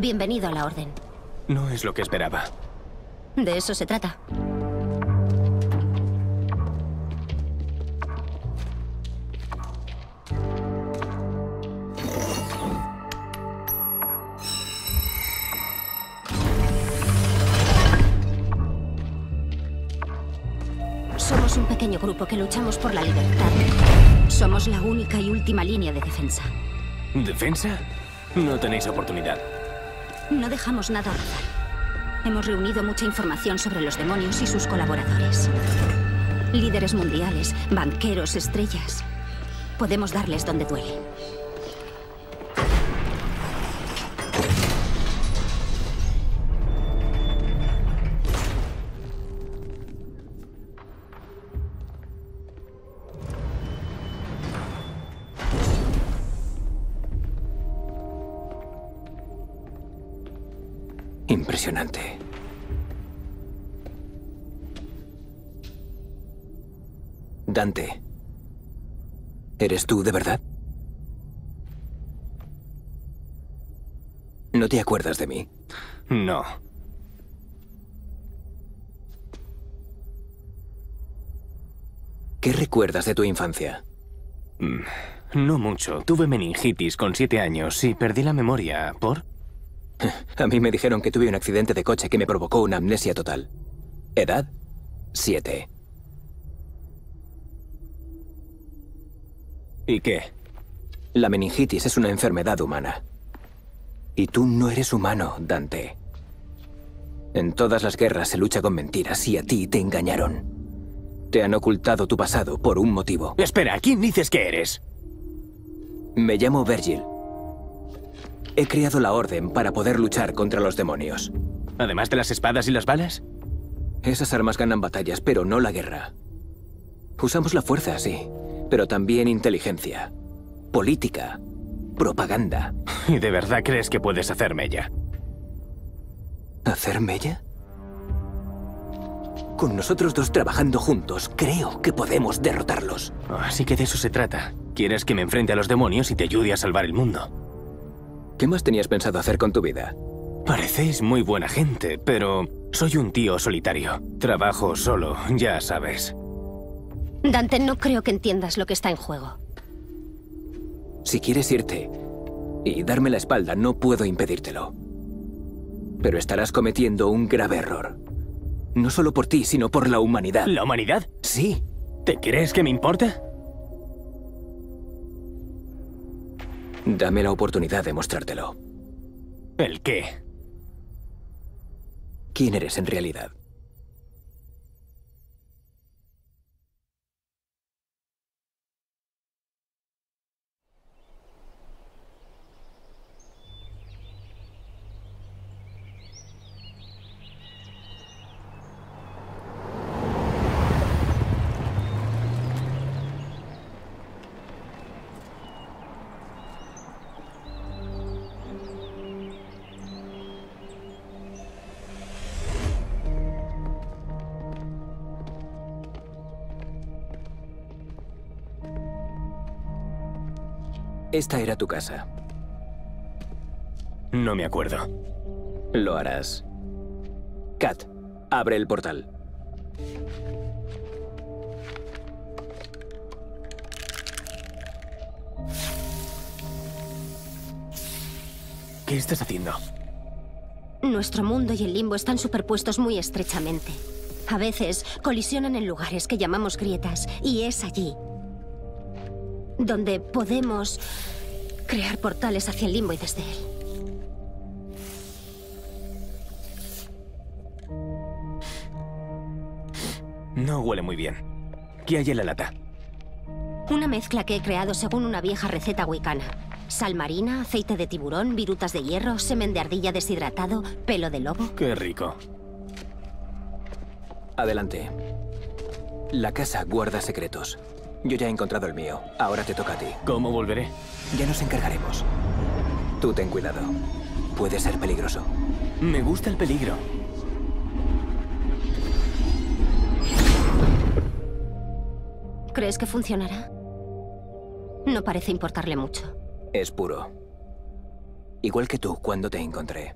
Bienvenido a la Orden. No es lo que esperaba. De eso se trata. Somos un pequeño grupo que luchamos por la libertad. Somos la única y última línea de defensa. ¿Defensa? No tenéis oportunidad. No dejamos nada azar. Hemos reunido mucha información sobre los demonios y sus colaboradores. Líderes mundiales, banqueros, estrellas. Podemos darles donde duele. Impresionante. Dante. ¿Eres tú de verdad? ¿No te acuerdas de mí? No. ¿Qué recuerdas de tu infancia? Mm, No mucho. Tuve meningitis con siete años y perdí la memoria. ¿Por? A mí me dijeron que tuve un accidente de coche que me provocó una amnesia total. ¿Edad? Siete. ¿Y qué? La meningitis es una enfermedad humana. Y tú no eres humano, Dante. En todas las guerras se lucha con mentiras y a ti te engañaron. Te han ocultado tu pasado por un motivo. Espera, ¿quién dices que eres? Me llamo Virgil. He creado la Orden para poder luchar contra los demonios. Además de las espadas y las balas. Esas armas ganan batallas, pero no la guerra. Usamos la fuerza, sí, pero también inteligencia, política, propaganda. ¿Y de verdad crees que puedes hacer mella? ¿Hacer mella? Con nosotros dos trabajando juntos, creo que podemos derrotarlos. Así que de eso se trata. Quieres que me enfrente a los demonios y te ayude a salvar el mundo. ¿Qué más tenías pensado hacer con tu vida? Parecéis muy buena gente, pero soy un tío solitario. Trabajo solo, ya sabes. Dante, no creo que entiendas lo que está en juego. Si quieres irte y darme la espalda, no puedo impedírtelo. Pero estarás cometiendo un grave error. No solo por ti, sino por la humanidad. ¿La humanidad? Sí. ¿Te crees que me importa? Dame la oportunidad de mostrártelo. ¿El qué? ¿Quién eres en realidad? Esta era tu casa. No me acuerdo. Lo harás. Kat, abre el portal. ¿Qué estás haciendo? Nuestro mundo y el limbo están superpuestos muy estrechamente. A veces colisionan en lugares que llamamos grietas, y es allí donde podemos crear portales hacia el limbo y desde él. No huele muy bien. ¿Qué hay en la lata? Una mezcla que he creado según una vieja receta wicana. Sal marina, aceite de tiburón, virutas de hierro, semen de ardilla deshidratado, pelo de lobo. Qué rico. Adelante. La casa guarda secretos. Yo ya he encontrado el mío. Ahora te toca a ti. ¿Cómo volveré? Ya nos encargaremos. Tú ten cuidado. Puede ser peligroso. Me gusta el peligro. ¿Crees que funcionará? No parece importarle mucho. Es puro. Igual que tú cuando te encontré.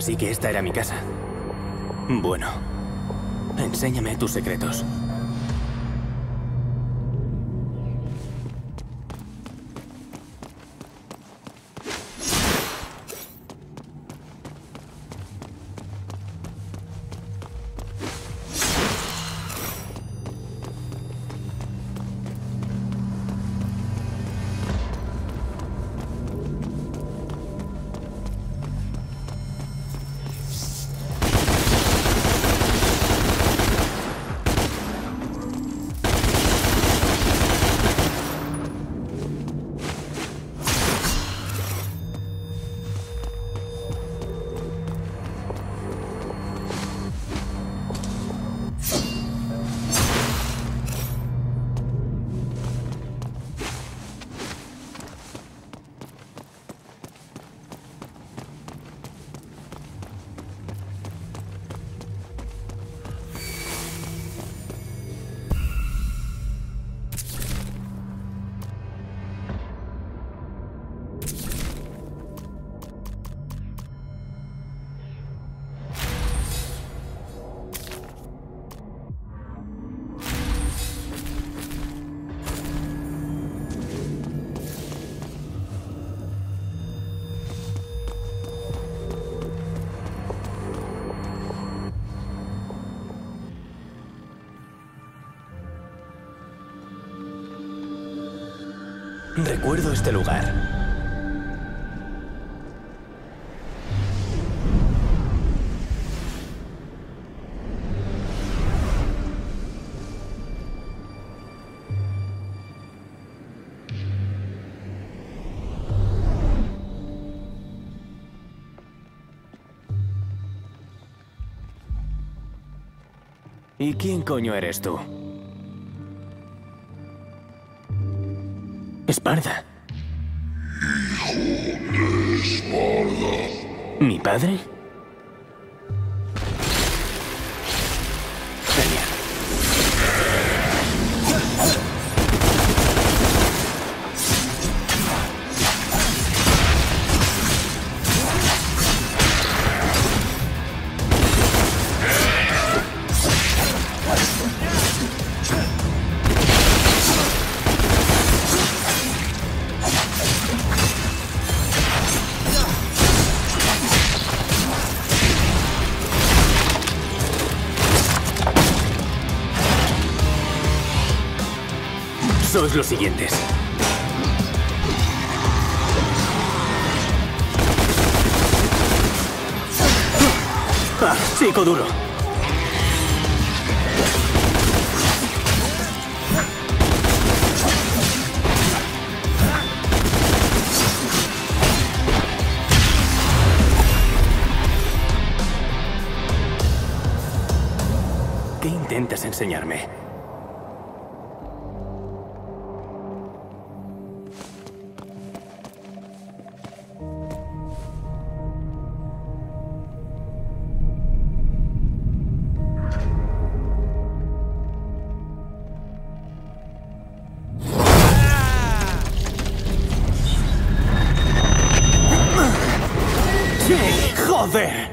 Así que esta era mi casa. Bueno, enséñame tus secretos. Recuerdo este lugar. ¿Y quién coño eres tú? Esparda. Hijo de Esparda. ¿Mi padre? Los siguientes. Ah, chico duro. ¿Qué intentas enseñarme? Ya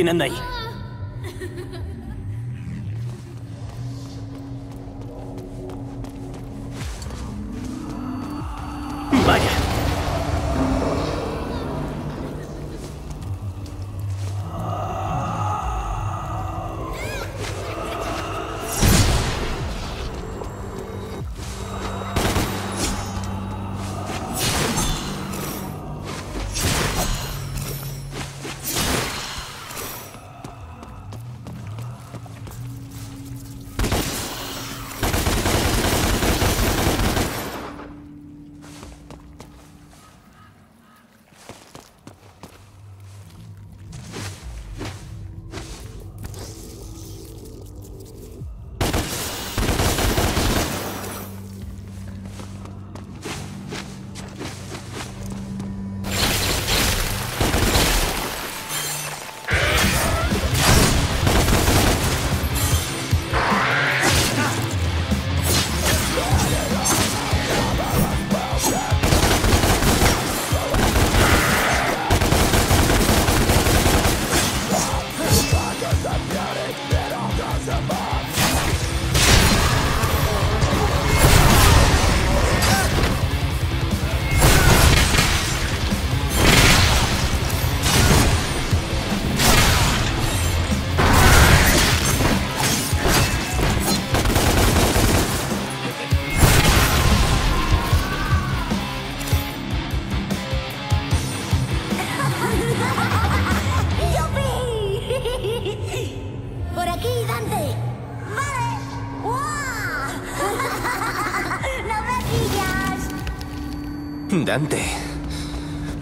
¿Quién anda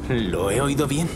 ¿Lo he oído bien?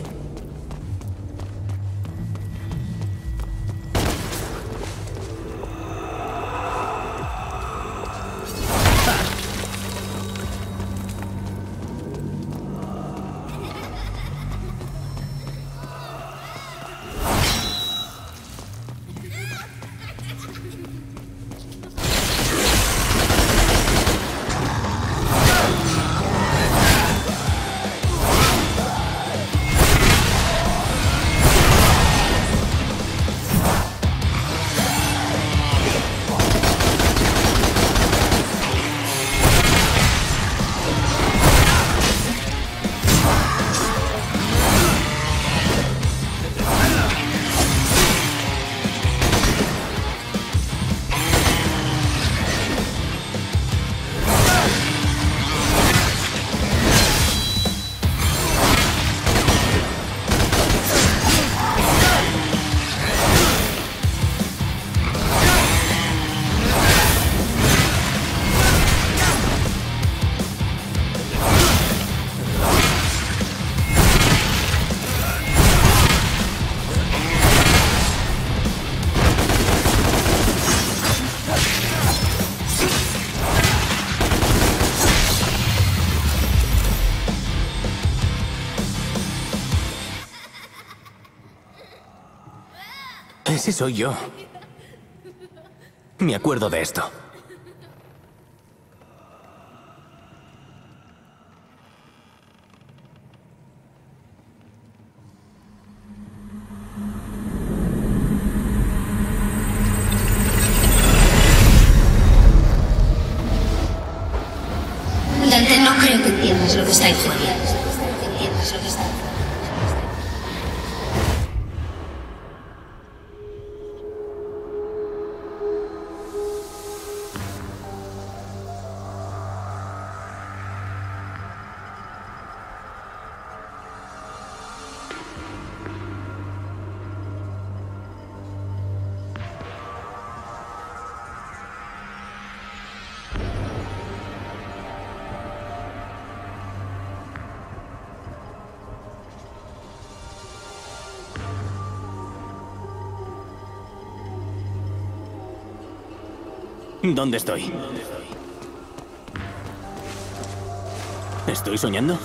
Soy yo. Me acuerdo de esto. Dante, no creo que entiendas lo que está en ¿Dónde estoy? ¿Estoy soñando?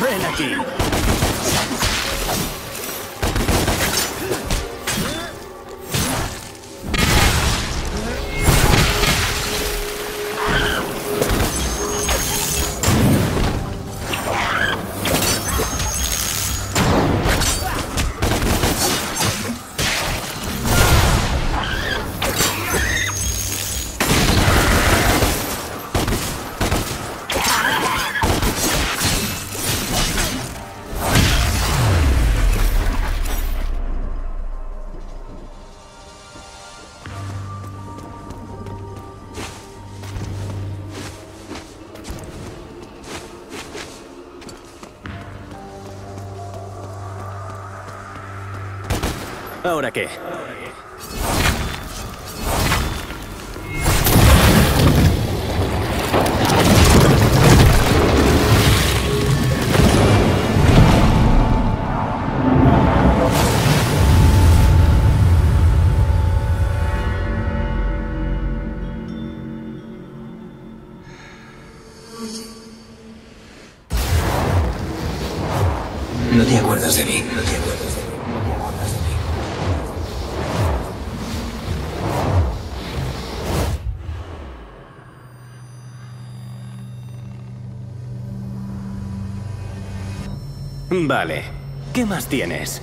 Renegade. ¿Ahora qué? No te acuerdas de mí. No te acuerdas Vale. ¿Qué más tienes?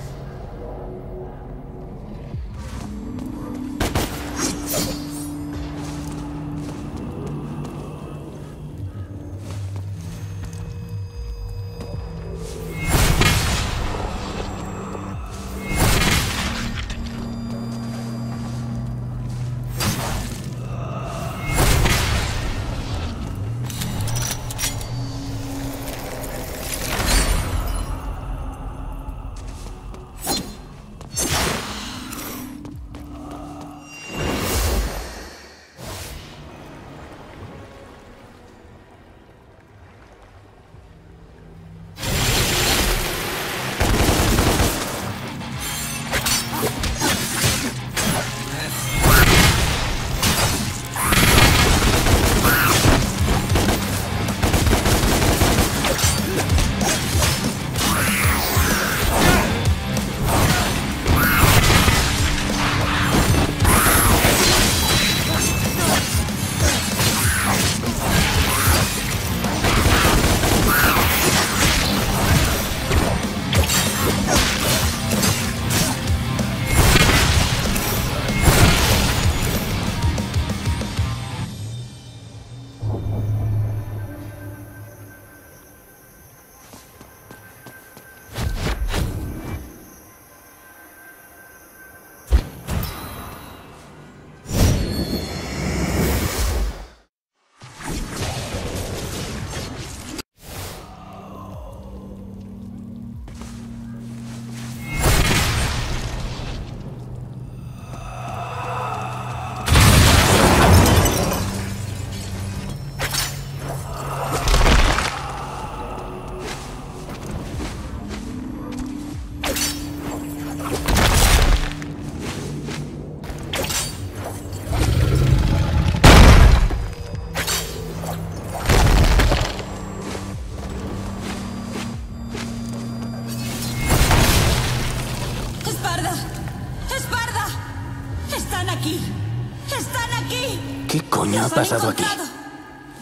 Pasado aquí?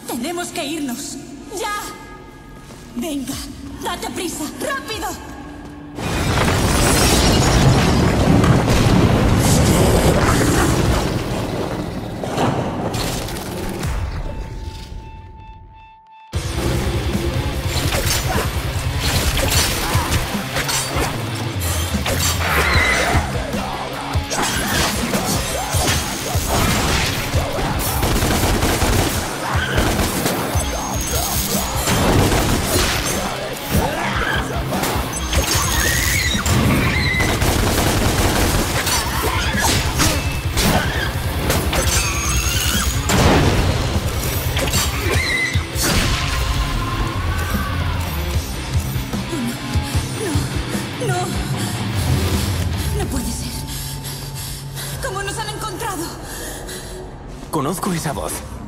Tenemos que irnos. ¡Ya! Venga, date prisa, rápido. Conozco esa voz.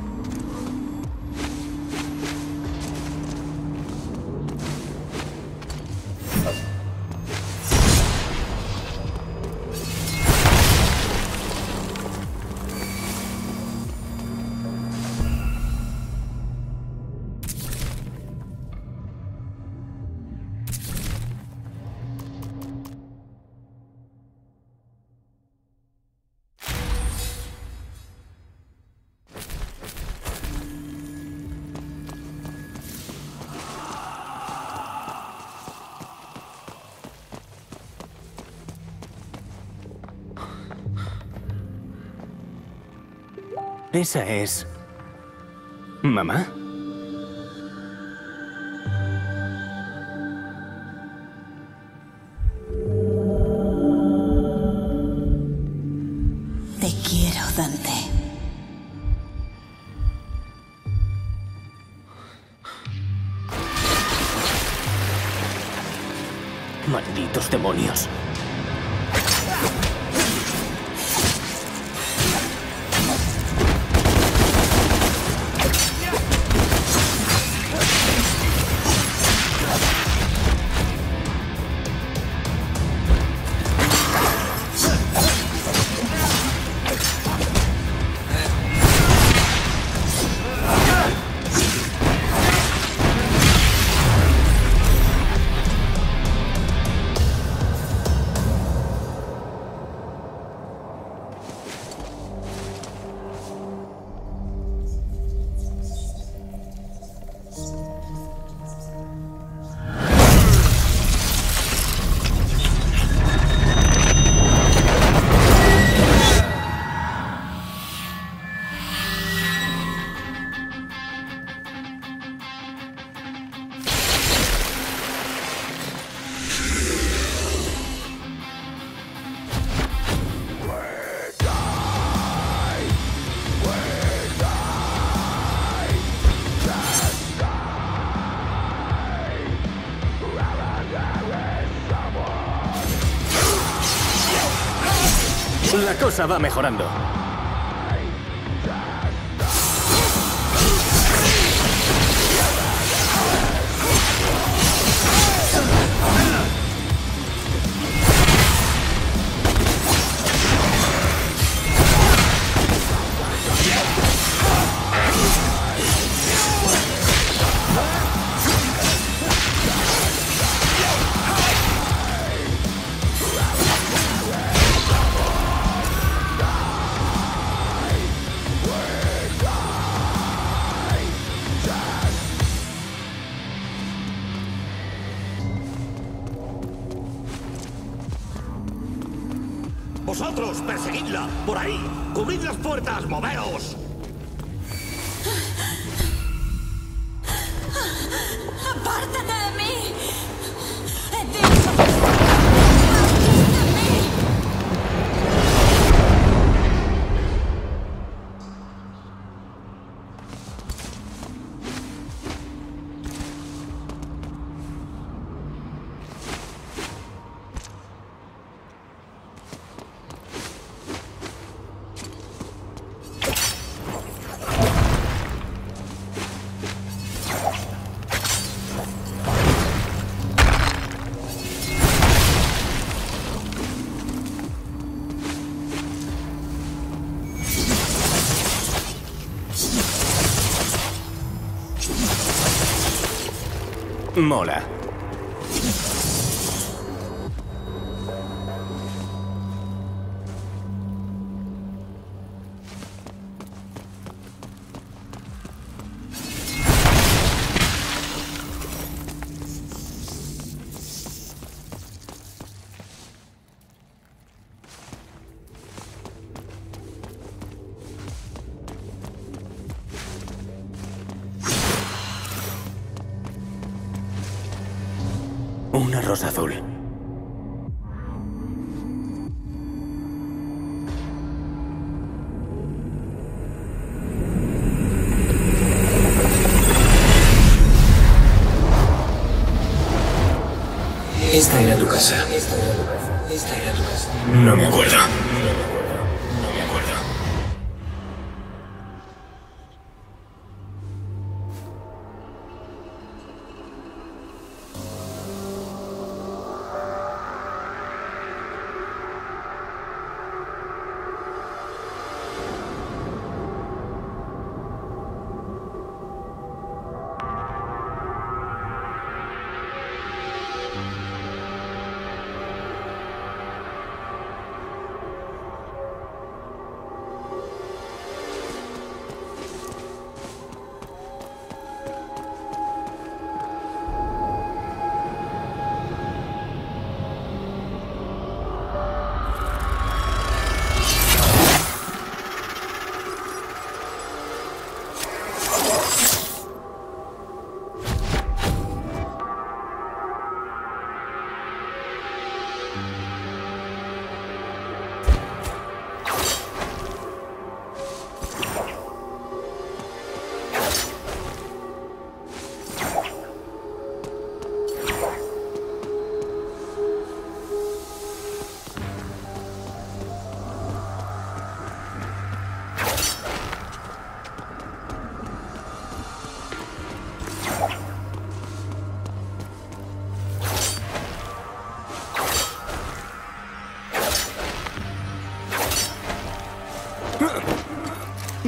Esa es... ¿Mamá? Te quiero, Dante. Malditos demonios. Cosa va mejorando. Mola. Una rosa azul. Esta era tu casa. Esta era tu casa. No me acuerdo.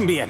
Bien.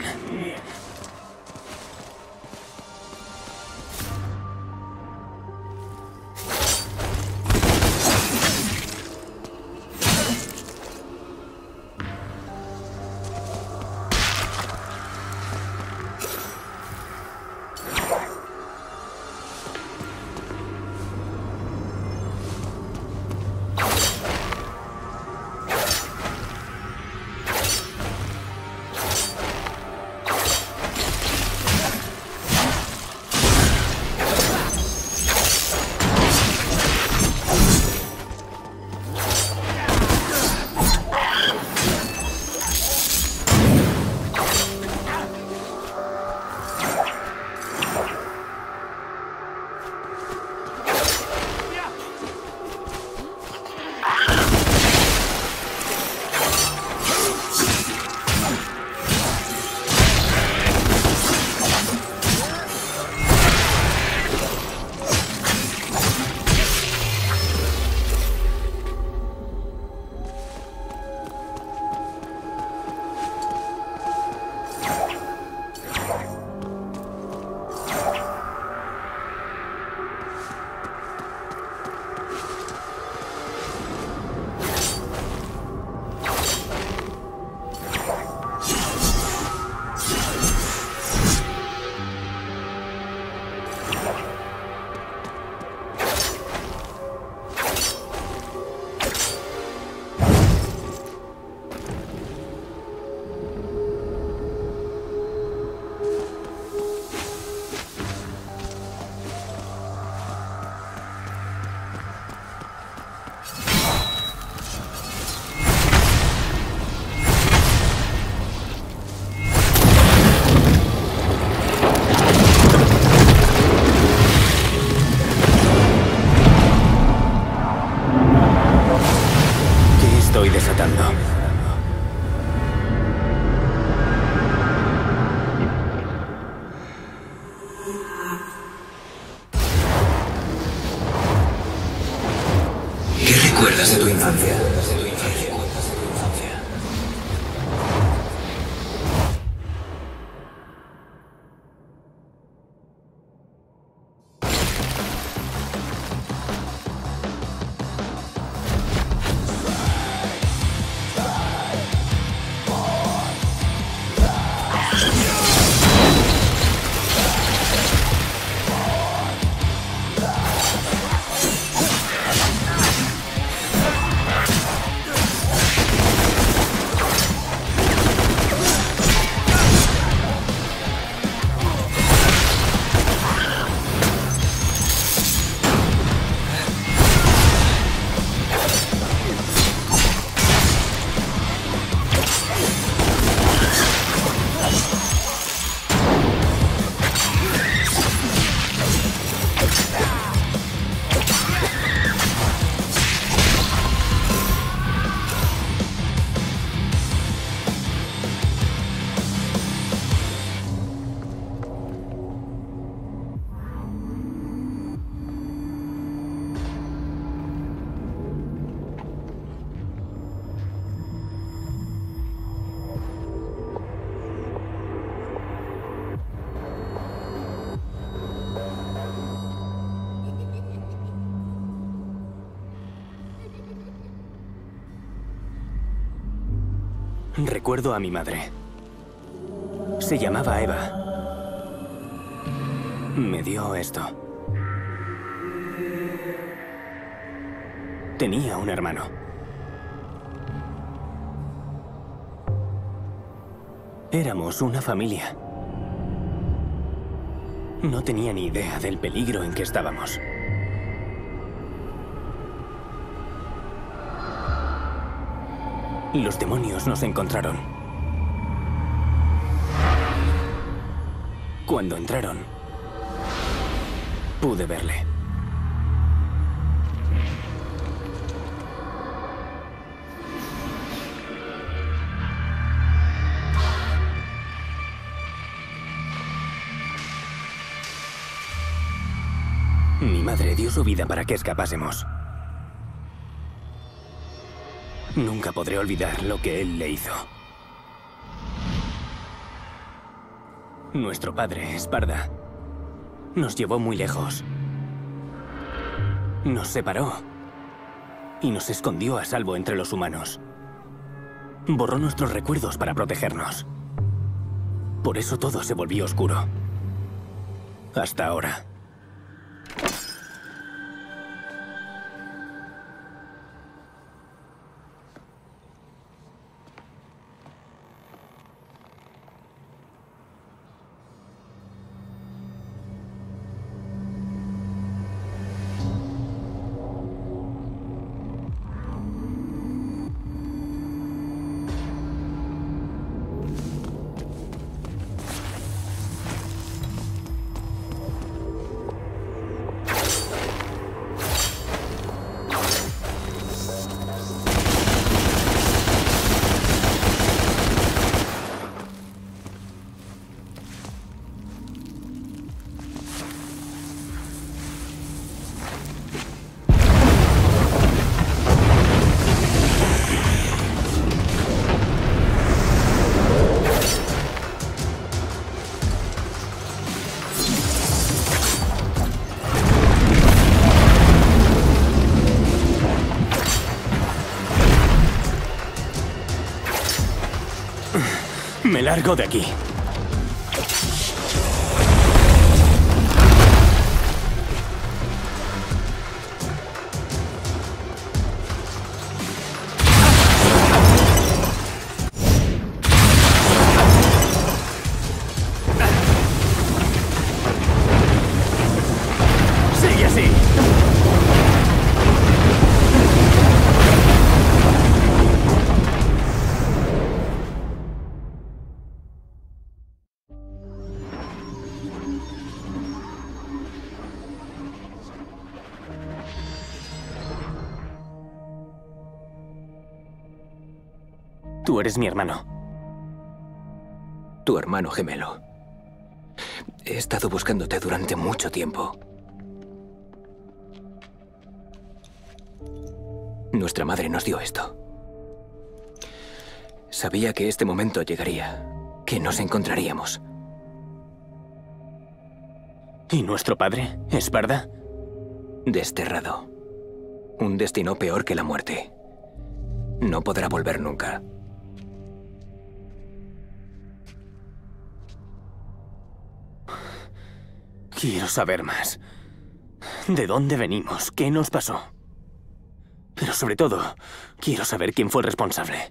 Recuerdo a mi madre. Se llamaba Eva. Me dio esto. Tenía un hermano. Éramos una familia. No tenía ni idea del peligro en que estábamos. Los demonios nos encontraron. Cuando entraron, pude verle. Mi madre dio su vida para que escapásemos. Nunca podré olvidar lo que él le hizo. Nuestro padre, Esparda, nos llevó muy lejos. Nos separó y nos escondió a salvo entre los humanos. Borró nuestros recuerdos para protegernos. Por eso todo se volvió oscuro. Hasta ahora. Largo de aquí. Eres mi hermano. Tu hermano gemelo. He estado buscándote durante mucho tiempo. Nuestra madre nos dio esto. Sabía que este momento llegaría, que nos encontraríamos. ¿Y nuestro padre? ¿Esparda? Desterrado. Un destino peor que la muerte. No podrá volver nunca. Quiero saber más. ¿De dónde venimos? ¿Qué nos pasó? Pero sobre todo, quiero saber quién fue el responsable.